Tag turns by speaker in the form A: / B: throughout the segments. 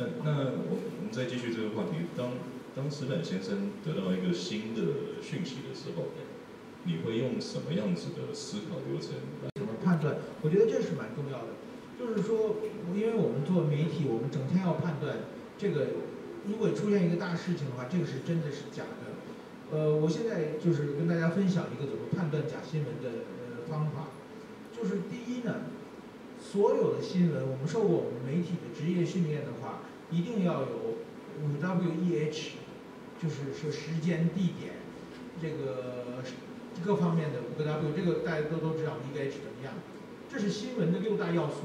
A: 那那我们再继续这个话题，当当石板先生得到一个新的讯息的时候，你会用什么样子的思考流程来？
B: 怎么判断？我觉得这是蛮重要的。就是说，因为我们做媒体，我们整天要判断这个，如果出现一个大事情的话，这个是真的是假的。呃，我现在就是跟大家分享一个怎么判断假新闻的呃方法。就是第一呢，所有的新闻，我们受过我们媒体的职业训练的话，一定要有五 W E H，就是说时间、地点，这个各方面的五个 W，这个大家都都知道 E H 怎么样？这是新闻的六大要素。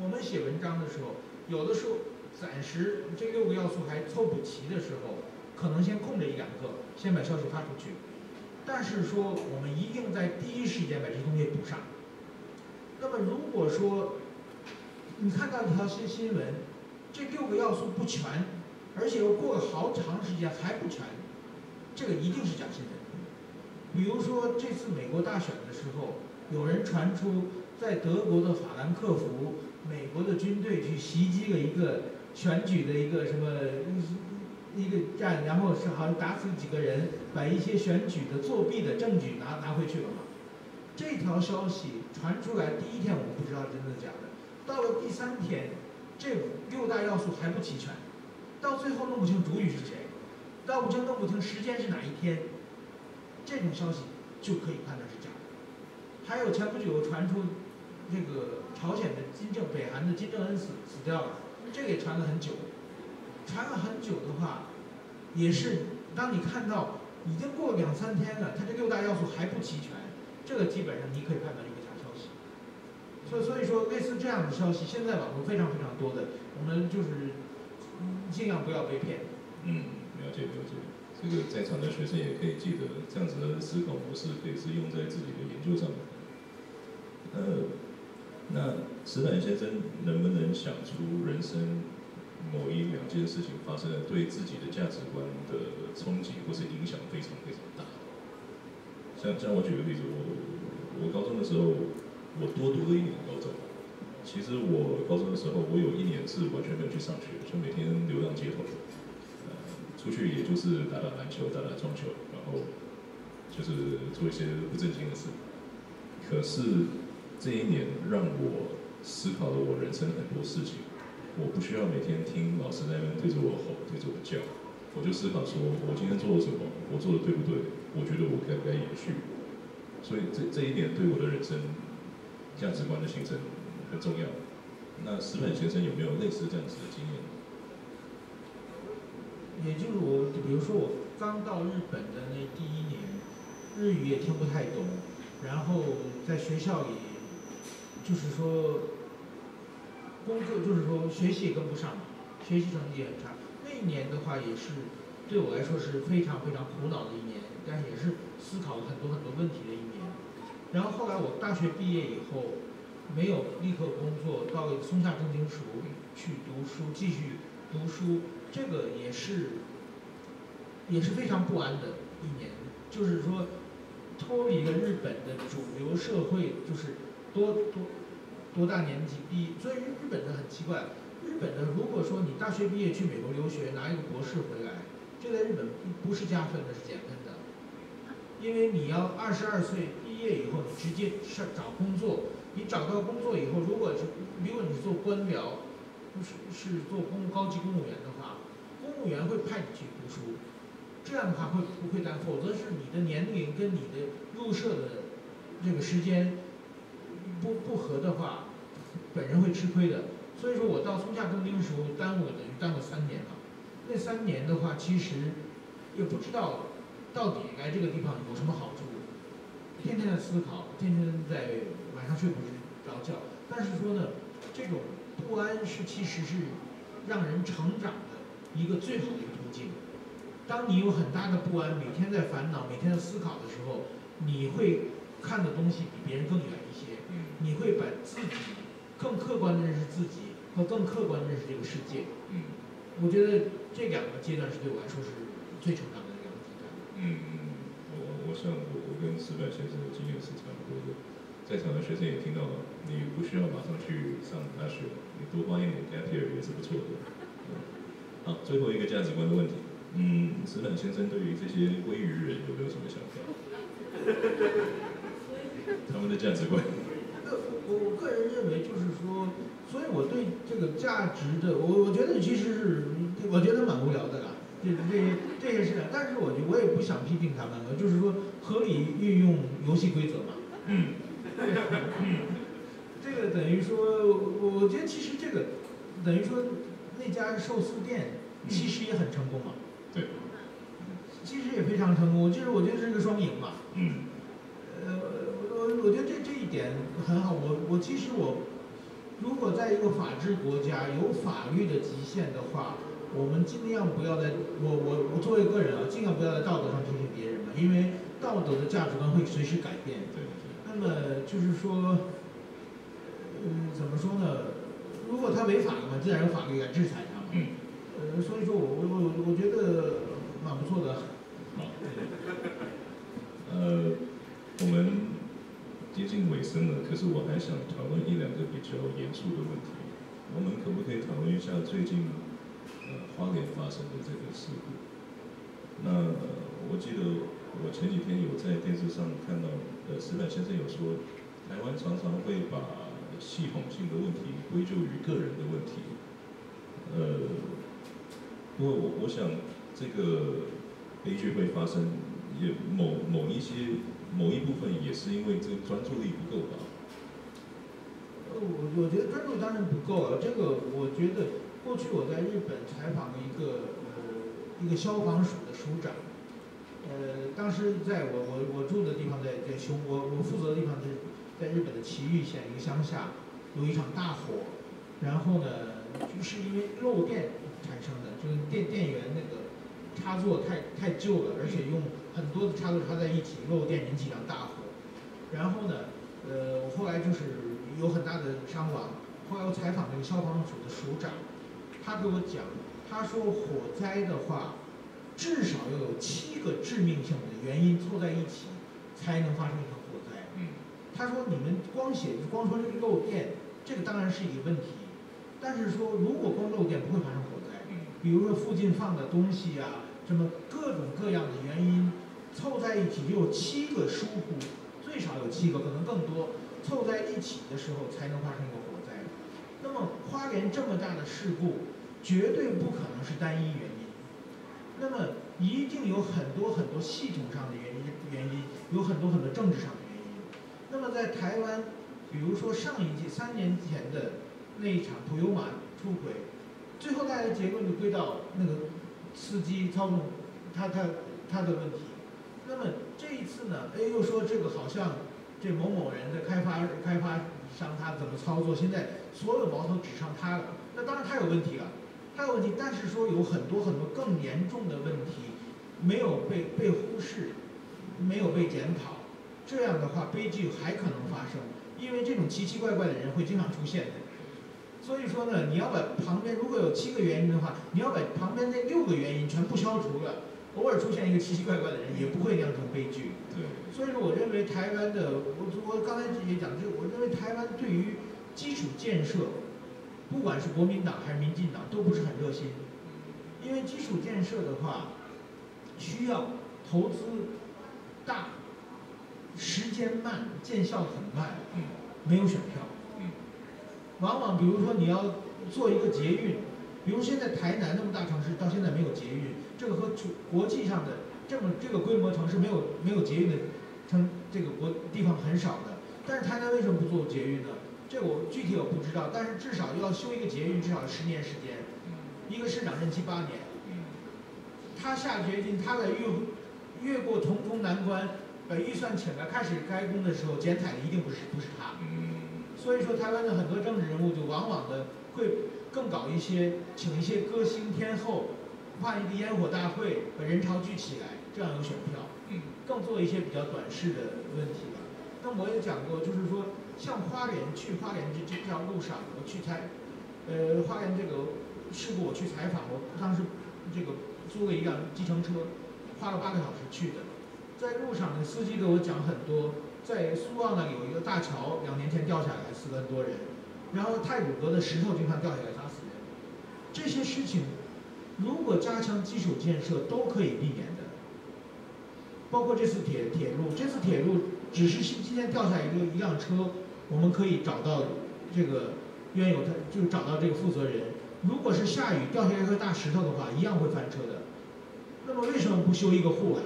B: 我们写文章的时候，有的时候暂时这六个要素还凑不齐的时候，可能先空着一两个，先把消息发出去。但是说我们一定在第一时间把这东西补上。那么如果说你看到一条新新闻，这六个要素不全，而且又过了好长时间还不全，这个一定是假新闻。比如说这次美国大选的时候，有人传出在德国的法兰克福。美国的军队去袭击了一个选举的一个什么一个站，然后是好像打死几个人，把一些选举的作弊的证据拿拿回去了嘛。这条消息传出来第一天我们不知道真的假的，到了第三天，这六大要素还不齐全，到最后弄不清主语是谁，到不清弄不清时间是哪一天，这种消息就可以判断是假的。还有前不久传出这个。朝鲜的金正，北韩的金正恩死死掉了，这个也传了很久，传了很久的话，也是当你看到已经过两三天了，它这六大要素还不齐全，这个基本上你可以判断。所以所以说类似这样的消息，现在网络非常非常多的，我们就是尽量不要被骗。
A: 嗯，了解了解。这个在场的学生也可以记得，这样子的思考模式可以是用在自己的研究上面。呃。那石板先生能不能想出人生某一两件事情发生了，对自己的价值观的冲击或是影响非常非常大？像像我举个例子，我我高中的时候，我多读了一年高中。其实我高中的时候，我有一年是完全没有去上学，就每天流浪街头，呃，出去也就是打打篮球、打打撞球，然后就是做一些不正经的事。可是。这一年让我思考了我人生很多事情。我不需要每天听老师在那边对着我吼、对着我叫，我就思考说，我今天做了什么，我做的对不对？我觉得我该不该延续？所以这这一点对我的人生价值观的形成很重要。那石本先生有没有类似这样子的经验？
B: 也就是我，比如说我刚到日本的那第一年，日语也听不太懂，然后在学校里。就是说，工作就是说学习也跟不上，学习成绩也很差。那一年的话也是对我来说是非常非常苦恼的一年，但是也是思考了很多很多问题的一年。然后后来我大学毕业以后，没有立刻工作，到了松下正经塾去读书，继续读书，这个也是也是非常不安的一年。就是说，脱离了日本的主流社会，就是。多多多大年纪毕？所以日日本的很奇怪，日本的如果说你大学毕业去美国留学，拿一个博士回来，这在日本不不是加分的，是减分的。因为你要二十二岁毕业以后，你直接是找工作，你找到工作以后，如果是如果你做官僚，不是是做公高级公务员的话，公务员会派你去读书，这样的话会不会但否则是你的年龄跟你的入社的这个时间。不不合的话，本人会吃亏的。所以说我到松下东京的时候，耽误了等于耽误三年了。那三年的话，其实也不知道到底来这个地方有什么好处，天天在思考，天天在晚上睡不着觉。但是说呢，这种不安是其实是让人成长的一个最好的一个途径。当你有很大的不安，每天在烦恼，每天在思考的时候，你会看的东西比别人更远一些。你会把自己更客观的认识自己和更客观的认识这个世界。
A: 嗯，
B: 我觉得这两个阶段是对我来说是最成长。
A: 嗯嗯，我我想我我跟石柏先生的经验是差不多的，在场的学生也听到了，你不需要马上去上大学，你多花一年 gap year 也是不错的。好，最后一个价值观的问题，嗯，石板先生对于这些鲑鱼人有没有什么想法？他们的价值观？
B: 我我个人认为就是说，所以我对这个价值的，我我觉得其实是，我觉得蛮无聊的啦。这这些这些事，但是我觉我也不想批评他们了，就是说合理运用游戏规则嘛。
A: 嗯。
B: 这个等于说，我我觉得其实这个等于说那家寿司店其实也很成功嘛。
A: 对。
B: 其实也非常成功，就是我觉得是个双赢嘛。
A: 嗯。
B: 呃，我我觉得这这一点很好。我我其实我，如果在一个法治国家有法律的极限的话。我们尽量不要在，我我我作为个人啊，尽量不要在道德上批评别人嘛，因为道德的价值观会随时改变。
A: 对。
B: 那么就是说，嗯，怎么说呢？如果他违法了嘛，自然有法律来制裁他嘛。
A: 嗯。
B: 呃，所以说我我我我觉得蛮不错的。
A: 好。呃，我们接近尾声了，可是我还想讨论一两个比较严肃的问题。我们可不可以讨论一下最近？花莲发生的这个事故，那我记得我前几天有在电视上看到，呃，石板先生有说，台湾常常会把系统性的问题归咎于个人的问题，呃，不过我我想这个悲剧会发生，也某某一些某一部分也是因为这个专注力不够吧？
B: 呃，我我觉得专注当然不够了，这个我觉得。过去我在日本采访了一个呃一个消防署的署长，呃当时在我我我住的地方在在熊我我负责的地方是在日本的埼玉县一个乡下，有一场大火，然后呢就是因为漏电产生的，就是电电源那个插座太太旧了，而且用很多的插座插在一起漏电引起一场大火，然后呢呃我后来就是有很大的伤亡，后来我采访那个消防署的署长。他给我讲，他说火灾的话，至少要有七个致命性的原因凑在一起，才能发生一场火灾。
A: 嗯，
B: 他说你们光写光说这个漏电，这个当然是一个问题，但是说如果光漏电不会发生火灾。
A: 嗯，
B: 比如说附近放的东西呀，什么各种各样的原因凑在一起，就有七个疏忽，最少有七个，可能更多，凑在一起的时候才能发生一个火灾。那么花莲这么大的事故。绝对不可能是单一原因，那么一定有很多很多系统上的原因，原因有很多很多政治上的原因。那么在台湾，比如说上一季三年前的那一场普悠马出轨，最后大家的结论就归到那个司机操纵他他他的问题。那么这一次呢，哎又说这个好像这某某人的开发开发商他怎么操作，现在所有矛头指向他了。那当然他有问题了。他有问题，但是说有很多很多更严重的问题没有被被忽视，没有被检讨，这样的话悲剧还可能发生，因为这种奇奇怪怪的人会经常出现的。所以说呢，你要把旁边如果有七个原因的话，你要把旁边那六个原因全部消除了，偶尔出现一个奇奇怪怪的人也不会酿成悲剧。
A: 对。
B: 所以说，我认为台湾的，我我刚才也讲，就是我认为台湾对于基础建设。不管是国民党还是民进党，都不是很热心，因为基础建设的话，需要投资大，时间慢，见效很慢，没有选票。往往比如说你要做一个捷运，比如现在台南那么大城市，到现在没有捷运，这个和国际上的这么这个规模城市没有没有捷运的，城这个国地方很少的。但是台南为什么不做捷运呢？这我具体我不知道，但是至少要修一个捷运，至少十年时间。一个市长任期八年，他下决定，他在越越过重重难关，把预算请来开始开工的时候，剪彩的一定不是不是他。所以说，台湾的很多政治人物就往往的会更搞一些，请一些歌星天后，办一个烟火大会，把人潮聚起来，这样有选票。更做一些比较短视的问题吧。那我也讲过，就是说。像花莲去花莲这这条路上，我去采，呃，花莲这个事故我去采访，我当时这个租了一辆计程车，花了八个小时去的，在路上呢，司机给我讲很多，在苏澳那里有一个大桥，两年前掉下来死了很多人，然后太鲁阁的石头经常掉下来砸死人，这些事情如果加强基础建设都可以避免的。包括这次铁铁路，这次铁路只是今今天掉下一个一辆车，我们可以找到这个冤有他，就找到这个负责人。如果是下雨掉下一颗大石头的话，一样会翻车的。那么为什么不修一个护栏？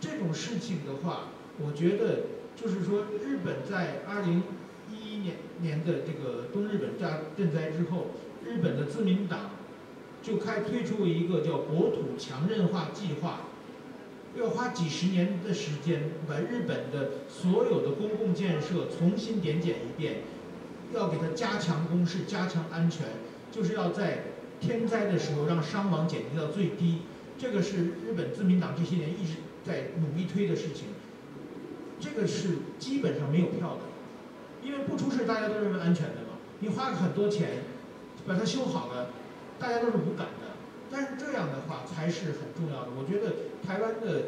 B: 这种事情的话，我觉得就是说，日本在二零一一年年的这个东日本大震灾之后，日本的自民党就开推出一个叫国土强韧化计划。要花几十年的时间把日本的所有的公共建设重新点检一遍，要给它加强工事、加强安全，就是要在天灾的时候让伤亡减低到最低。这个是日本自民党这些年一直在努力推的事情。这个是基本上没有票的，因为不出事大家都认为安全的嘛。你花很多钱把它修好了，大家都是无感的。但是这样的话才是很重要的。我觉得台湾的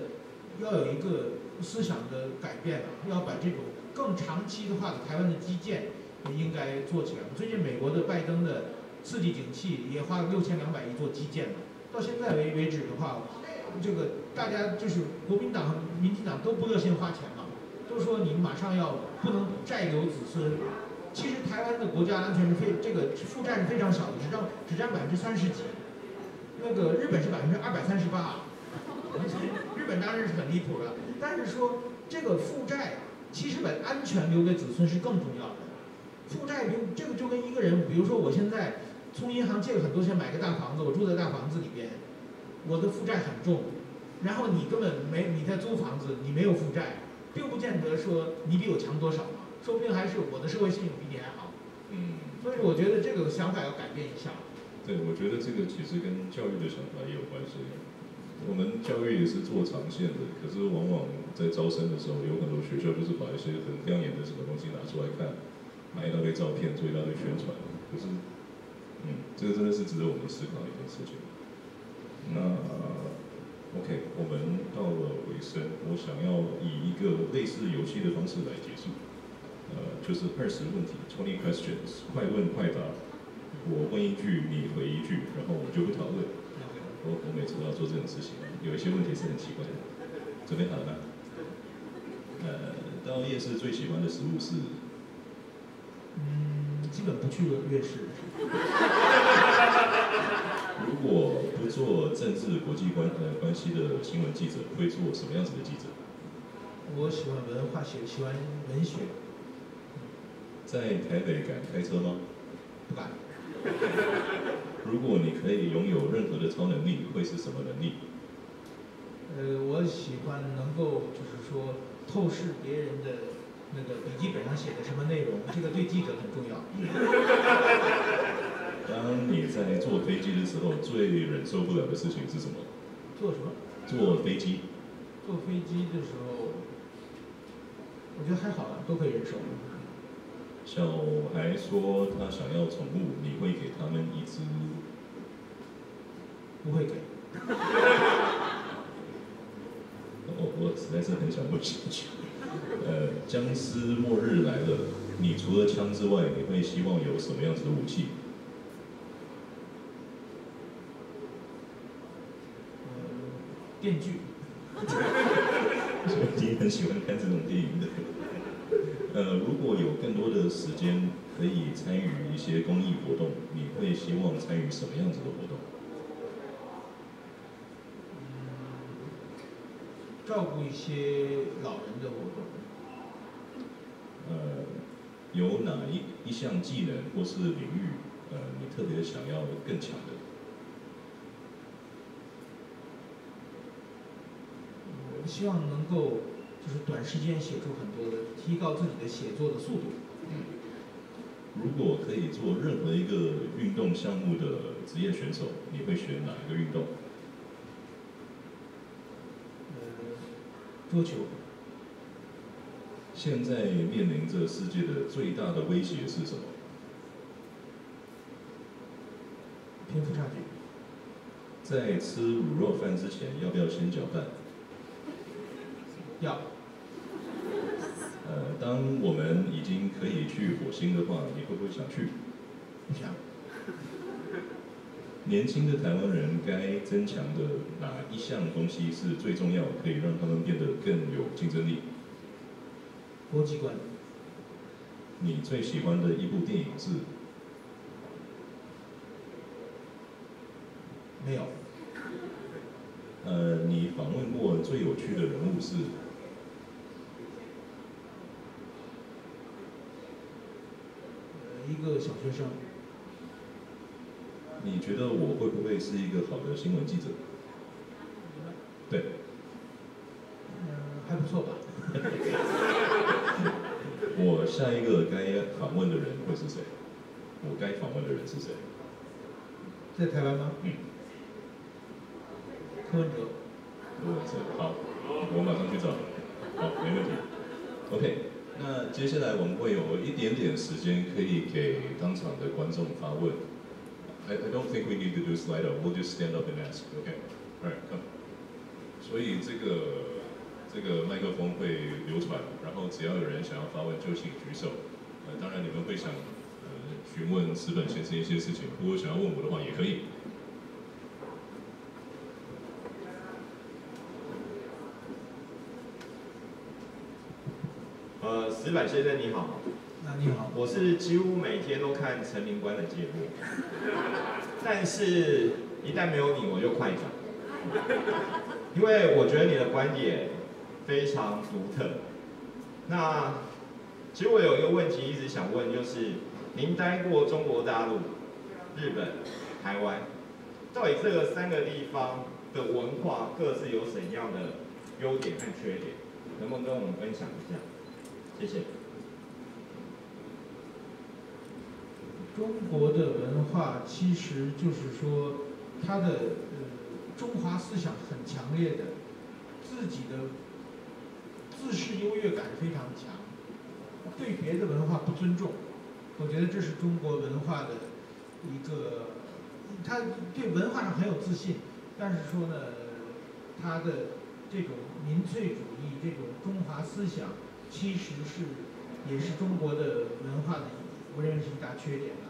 B: 要有一个思想的改变了，要把这种更长期的话的台湾的基建应该做起来。最近美国的拜登的刺激景气也花了六千两百亿做基建嘛。到现在为为止的话，这个大家就是国民党和民进党都不热心花钱嘛，都说你马上要不能债留子孙。其实台湾的国家安全是非这个负债是非常小的，只占只占百分之三十几。那个日本是百分之二百三十八，日本当然是很离谱的。但是说这个负债，其实把安全留给子孙是更重要的。负债，比如这个就跟一个人，比如说我现在从银行借了很多钱买个大房子，我住在大房子里边，我的负债很重。然后你根本没你在租房子，你没有负债，并不见得说你比我强多少嘛，说不定还是我的社会信用比你还好。
A: 嗯。
B: 所以我觉得这个想法要改变一下。
A: 对，我觉得这个其实跟教育的想法也有关系。我们教育也是做长线的，可是往往在招生的时候，有很多学校就是把一些很亮眼的什么东西拿出来看，买一大堆照片，做一大堆宣传。可是，嗯，这个真的是值得我们思考的一件事情。那 OK，我们到了尾声，我想要以一个类似游戏的方式来结束，呃，就是二十问题 （twenty questions），快问快答。我问一句，你回一句，然后我们就会讨论。我我每次都要做这种事情，有一些问题是很奇怪的。准备好了吗？呃，到夜市最喜欢的食物是？
B: 嗯，基本不去夜市。
A: 如果不做政治国际关呃关系的新闻记者，会做什么样子的记者？
B: 我喜欢文化学，喜欢文学。
A: 在台北敢开车吗？
B: 不敢。
A: 如果你可以拥有任何的超能力，会是什么能力？
B: 呃，我喜欢能够就是说透视别人的那个笔记本上写的什么内容，这个对记者很重要。
A: 当你在坐飞机的时候，最忍受不了的事情是什么？
B: 坐什么？
A: 坐飞机。
B: 坐飞机的时候，我觉得还好啊，都可以忍受。
A: 小孩说他想要宠物，你会给他们一只？
B: 不会给。
A: 我 我实在是很想问下去。呃，僵尸末日来了，你除了枪之外，你会希望有什么样子的武器？
B: 电锯。
A: 你很喜欢看这种电影的。呃，如果有更多的时间可以参与一些公益活动，你会希望参与什么样子的活动？
B: 照顾一些老人的活动。
A: 呃，有哪一一项技能或是领域，呃，你特别想要更强的？
B: 我希望能够。就是短时间写出很多的，提高自己的写作的速度。
A: 如果可以做任何一个运动项目的职业选手，你会选哪一个运动？
B: 呃，桌球。
A: 现在面临着世界的最大的威胁是什么？
B: 贫富差距。
A: 在吃卤肉饭之前，要不要先搅拌？
B: 要。
A: 呃，当我们已经可以去火星的话，你会不会想去？
B: 不想。
A: 年轻的台湾人该增强的哪一项东西是最重要，可以让他们变得更有竞争力？
B: 国际观。
A: 你最喜欢的一部电影是？
B: 没有。
A: 呃，你访问过最有趣的人物是？
B: 一个小学生。
A: 你觉得我会不会是一个好的新闻记者？对。
B: 嗯，还不错吧。
A: 我下一个该访问的人会是谁？我该访问的人是谁？
B: 在台湾吗？
A: 嗯。
B: 柯文哲。
A: 柯文哲，好，我马上去找。好，没问题。OK。接下来我们会有一点点时间可以给当场的观众发问。I I don't think we need to do slide up. We'll just stand up and ask. Okay. All right, come. 所以这个这个麦克风会流传，然后只要有人想要发问就请举手。呃，当然你们会想呃询问石本先生一些事情，如果想要问我的话也可以。
C: 呃，石板先生你好。
B: 那你好。
C: 我是几乎每天都看陈明官的节目，但是一旦没有你我就快转，因为我觉得你的观点非常独特。那其实我有一个问题一直想问，就是您待过中国大陆、日本、台湾，到底这个三个地方的文化各自有怎样的优点和缺点？能不能跟我们分享一下？谢谢。
B: 中国的文化其实就是说，它的呃中华思想很强烈的，自己的自视优越感非常强，对别的文化不尊重。我觉得这是中国文化的一个，他对文化上很有自信，但是说呢，他的这种民粹主义、这种中华思想。其实是，也是中国的文化的，我认为是一大缺点了。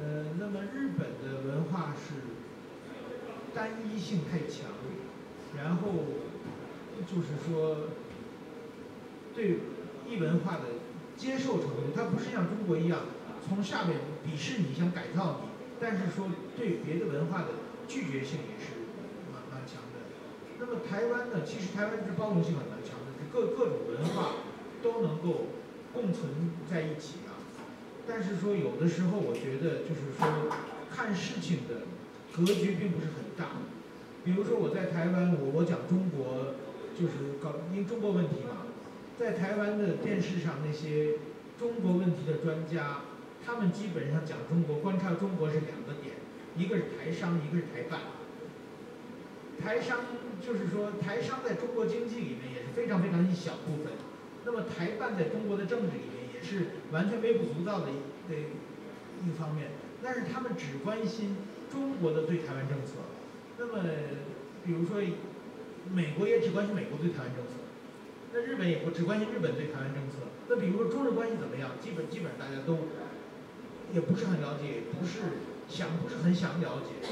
B: 呃，那么日本的文化是单一性太强，然后就是说对异文化的接受程度，它不是像中国一样从下面鄙视你，想改造你，但是说对别的文化的拒绝性也是蛮蛮强的。那么台湾呢，其实台湾是包容性很。各各种文化都能够共存在一起啊，但是说有的时候我觉得就是说看事情的格局并不是很大。比如说我在台湾，我我讲中国就是搞因为中国问题嘛，在台湾的电视上那些中国问题的专家，他们基本上讲中国观察中国是两个点，一个是台商，一个是台办。台商就是说，台商在中国经济里面也非常非常一小部分。那么台办在中国的政治里面也是完全微不足道的一的一方面。但是他们只关心中国的对台湾政策。那么，比如说，美国也只关心美国对台湾政策。那日本也不只关心日本对台湾政策。那比如说中日关系怎么样？基本基本上大家都也不是很了解，不是想不是很想了解。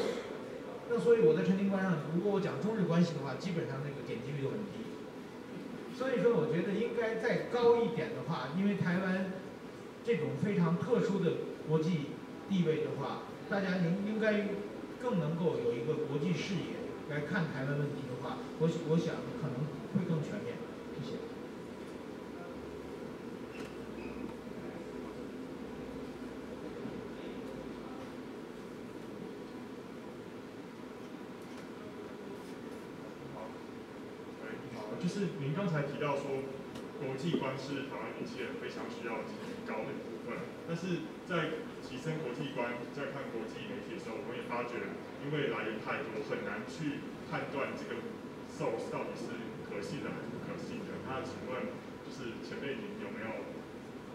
B: 那所以我在陈庭观上，如果我讲中日关系的话，基本上那个点击率都很低。所以说，我觉得应该再高一点的话，因为台湾这种非常特殊的国际地位的话，大家应应该更能够有一个国际视野来看台湾问题的话，我我想可能会更全面。谢谢。
D: 就您刚才提到说，国际观是台湾年轻人非常需要提高的一部分。但是在提升国际观，在看国际媒体的时候，我们也发觉，因为来源太多，很难去判断这个 source 到底是可信的还是不可信的。那请问，就是前辈您有没有，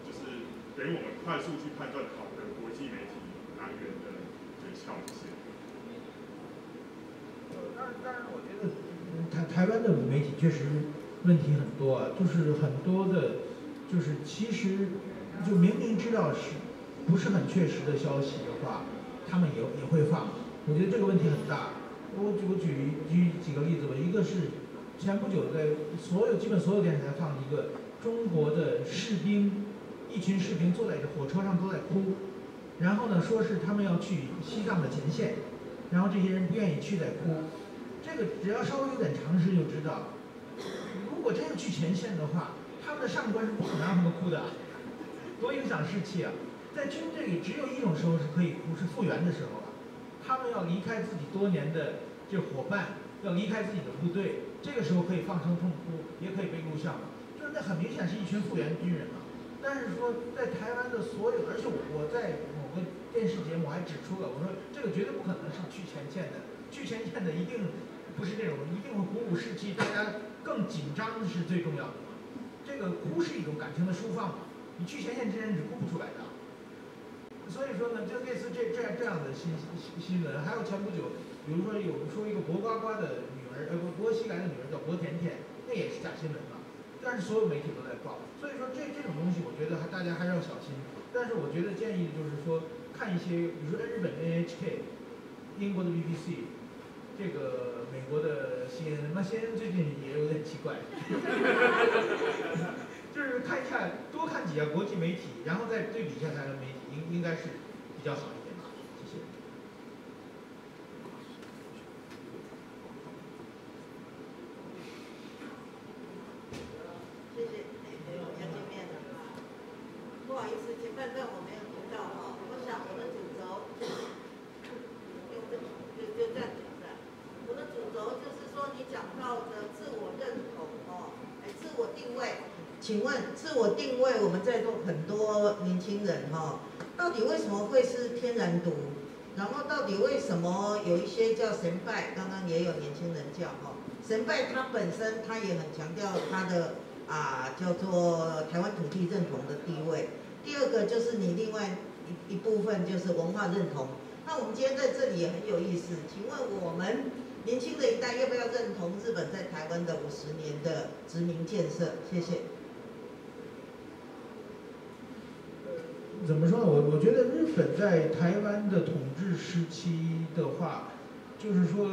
D: 就是给我们快速去判断好的国际媒体来源的诀窍这些？
B: 呃，当然，当然，我觉得。台台湾的媒体确实问题很多啊，就是很多的，就是其实就明明知道是不是很确实的消息的话，他们也也会放。我觉得这个问题很大。我举我举举几个例子吧，一个是前不久在所有基本所有电视台放一个中国的士兵，一群士兵坐在火车上都在哭，然后呢说是他们要去西藏的前线，然后这些人不愿意去在哭。这个只要稍微有点常识就知道，如果真要去前线的话，他们的上官是不可能让他们哭的，多影响士气啊！在军队里只有一种时候是可以哭，是复员的时候啊。他们要离开自己多年的这伙伴，要离开自己的部队，这个时候可以放声痛哭，也可以被录像。就是那很明显是一群复员军人嘛。但是说在台湾的所有，而且我在某个电视节目还指出了，我说这个绝对不可能是去前线的，去前线的一定不是这种，一定会鼓舞士气，大家更紧张是最重要的嘛。这个哭是一种感情的抒放嘛，你去前线之前是哭不出来的。所以说呢，就类似这这样这样的新新新闻，还有前不久，比如说有说一个薄瓜瓜的女儿，呃不，薄熙来的女儿叫薄甜甜，那也是假新闻嘛。但是所有媒体都在报，所以说这这种东西，我觉得还大家还是要小心。但是我觉得建议就是说，看一些，比如说日本的 NHK，英国的 BBC，这个美国的 CNN，那 CNN 最近也有点奇怪，就是看一下，多看几家国际媒体，然后再对比一下台湾媒体，应应该是比较好一点吧。谢谢。
E: 谢谢，哎，对，要见面了。不好意思，前半段我没有听到哈，我想我的主轴，就就就这样讲的。我的主轴就是说，你讲到的自我认同哦，哎，自我定位。请问，自我定位，我们在座很多哈，到底为什么会是天然毒？然后到底为什么有一些叫神拜？刚刚也有年轻人叫哈，神拜它本身它也很强调它的啊叫做台湾土地认同的地位。第二个就是你另外一一部分就是文化认同。那我们今天在这里也很有意思，请问我们年轻的一代要不要认同日本在台湾的五十年的殖民建设？谢谢。
B: 怎么说呢？我我觉得日本在台湾的统治时期的话，就是说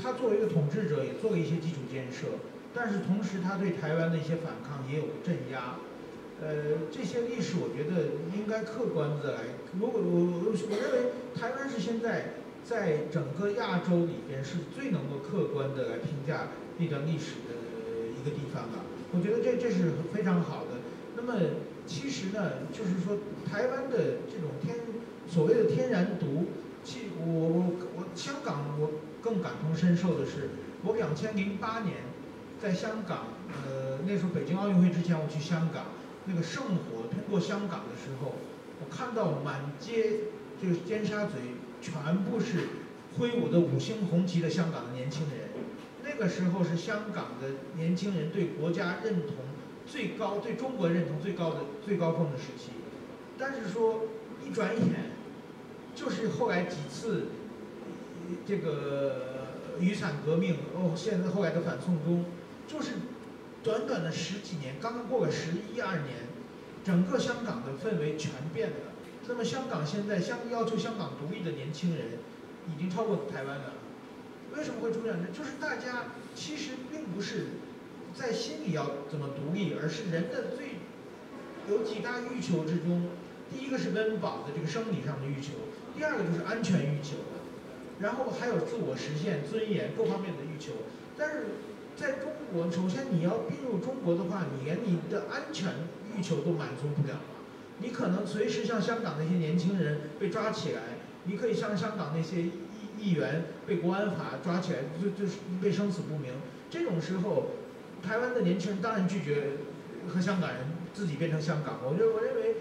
B: 他作为一个统治者也做了一些基础建设，但是同时他对台湾的一些反抗也有镇压。呃，这些历史我觉得应该客观的来。如果我我我认为台湾是现在在整个亚洲里边是最能够客观的来评价那段历史的一个地方了。我觉得这这是非常好的。那么其实呢，就是说台湾的这种天所谓的天然毒，其我我我香港我更感同身受的是，我两千零八年在香港，呃那时候北京奥运会之前我去香港，那个圣火通过香港的时候，我看到满街就是尖沙咀全部是挥舞的五星红旗的香港的年轻人，那个时候是香港的年轻人对国家认同最高、对中国认同最高的最高峰的时期。但是说一转眼，就是后来几次这个雨伞革命，哦，现在后来的反送中，就是短短的十几年，刚刚过了十一二年，整个香港的氛围全变了。那么香港现在香要求香港独立的年轻人，已经超过台湾了。为什么会出现这？就是大家其实并不是在心里要怎么独立，而是人的最有几大欲求之中，第一个是温饱的这个生理上的欲求，第二个就是安全欲求，然后还有自我实现、尊严各方面的欲求。但是在中国，首先你要并入中国的话，你连你的安全欲求都满足不了。你可能随时像香港那些年轻人被抓起来，你可以像香港那些议议员被国安法抓起来，就就是被生死不明。这种时候，台湾的年轻人当然拒绝和香港人自己变成香港。我认我认为，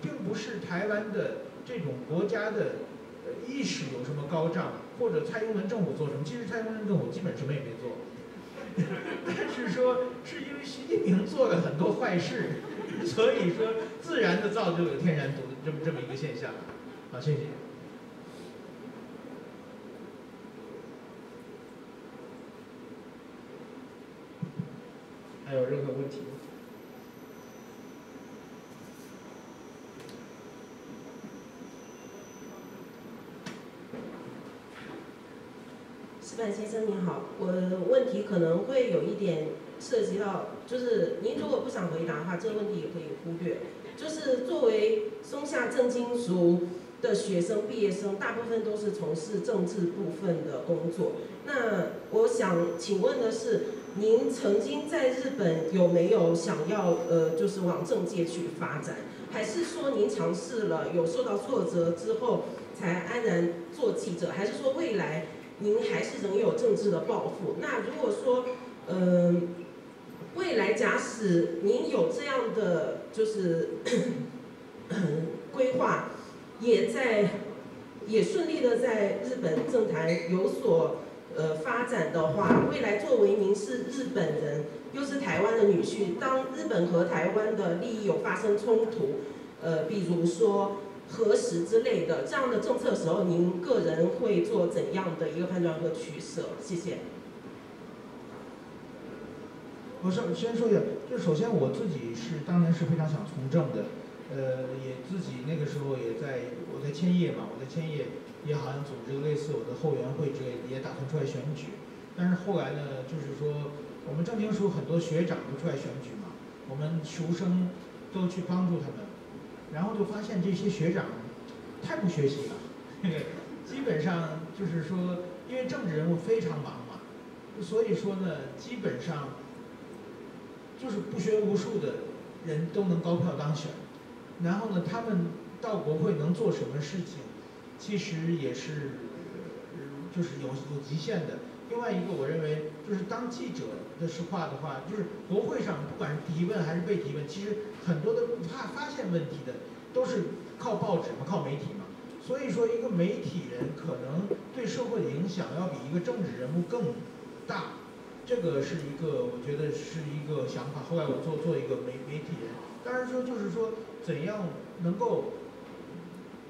B: 并不是台湾的这种国家的意识有什么高涨，或者蔡英文政府做什么。其实蔡英文政府基本什么也没做，但是说是因为习近平做了很多坏事，所以说自然的造就了天然独这么这么一个现象。好，谢谢。还有任何问题？
F: 石板先生您好，我问题可能会有一点涉及到，就是您如果不想回答的话，这个问题也可以忽略。就是作为松下正金属的学生、毕业生，大部分都是从事政治部分的工作。那我想请问的是，您曾经在日本有没有想要呃，就是往政界去发展？还是说您尝试了，有受到挫折之后才安然做记者？还是说未来您还是仍有政治的抱负？那如果说，嗯，未来假使您有这样的就是规划，也在也顺利的在日本政坛有所呃发展的话，未来作为您是日本人。又是台湾的女婿，当日本和台湾的利益有发生冲突，呃，比如说核实之类的这样的政策时候，您个人会做怎样的一个判断和取舍？谢谢。
B: 我首先说一下，就首先我自己是当年是非常想从政的，呃，也自己那个时候也在我在千叶嘛，我在千叶也好像组织类似我的后援会之类的，也打算出来选举，但是后来呢，就是说。我们正经署很多学长都出来选举嘛，我们求生都去帮助他们，然后就发现这些学长太不学习了，基本上就是说，因为政治人物非常忙嘛，所以说呢，基本上就是不学无术的人都能高票当选，然后呢，他们到国会能做什么事情，其实也是就是有有极限的。另外一个，我认为就是当记者的实话的话，就是国会上不管是提问还是被提问，其实很多的怕发现问题的都是靠报纸嘛，靠媒体嘛。所以说，一个媒体人可能对社会的影响要比一个政治人物更大。这个是一个，我觉得是一个想法。后来我做做一个媒媒体人，当然说就是说，怎样能够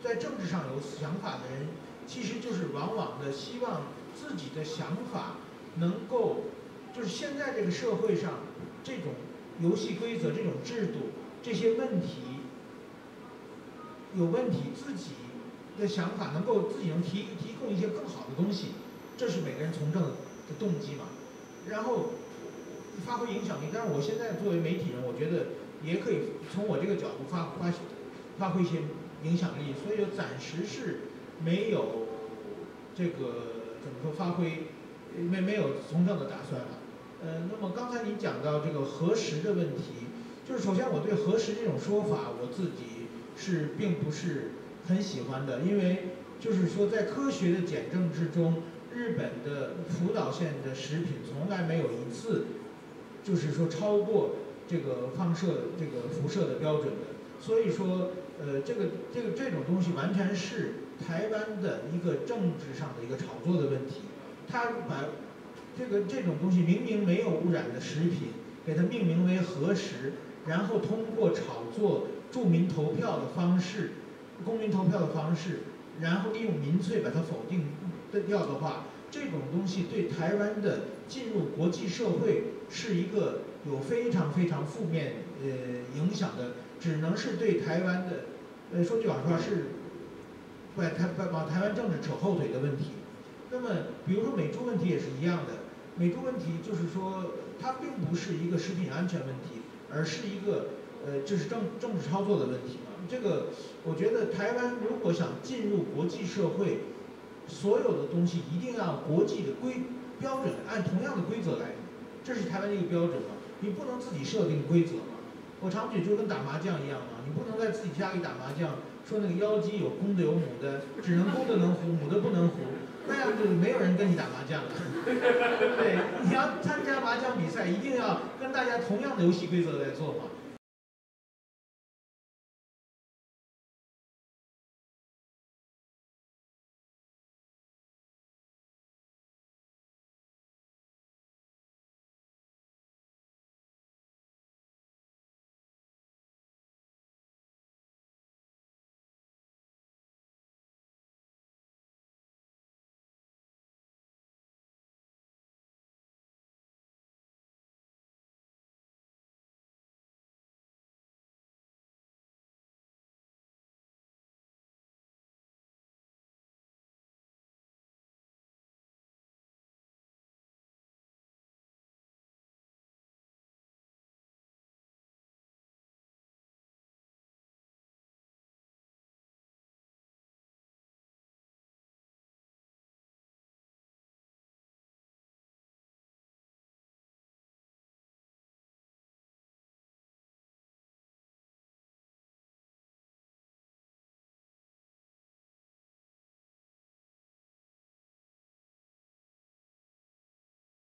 B: 在政治上有想法的人，其实就是往往的希望。自己的想法能够，就是现在这个社会上这种游戏规则、这种制度、这些问题有问题，自己的想法能够自己能提提供一些更好的东西，这是每个人从政的动机嘛。然后发挥影响力，但是我现在作为媒体人，我觉得也可以从我这个角度发发发挥一些影响力，所以暂时是没有这个。怎么说发挥没没有从政的打算了？呃，那么刚才您讲到这个核实的问题，就是首先我对核实这种说法，我自己是并不是很喜欢的，因为就是说在科学的检证之中，日本的福岛县的食品从来没有一次就是说超过这个放射这个辐射的标准的，所以说呃这个这个这种东西完全是。台湾的一个政治上的一个炒作的问题，他把这个这种东西明明没有污染的食品，给它命名为核食，然后通过炒作著名投票的方式，公民投票的方式，然后利用民粹把它否定掉的话，这种东西对台湾的进入国际社会是一个有非常非常负面呃影响的，只能是对台湾的，呃说句老实话是。把台把把台湾政治扯后腿的问题，那么比如说美猪问题也是一样的，美猪问题就是说它并不是一个食品安全问题，而是一个呃就是政政治操作的问题嘛。这个我觉得台湾如果想进入国际社会，所有的东西一定要国际的规标准按同样的规则来，这是台湾的一个标准嘛。你不能自己设定规则。我常举就跟打麻将一样嘛，你不能在自己家里打麻将。说那个妖姬有公的有母的，只能公的能胡，母的不能胡，那样就没有人跟你打麻将了。对，你要参加麻将比赛，一定要跟大家同样的游戏规则来做嘛。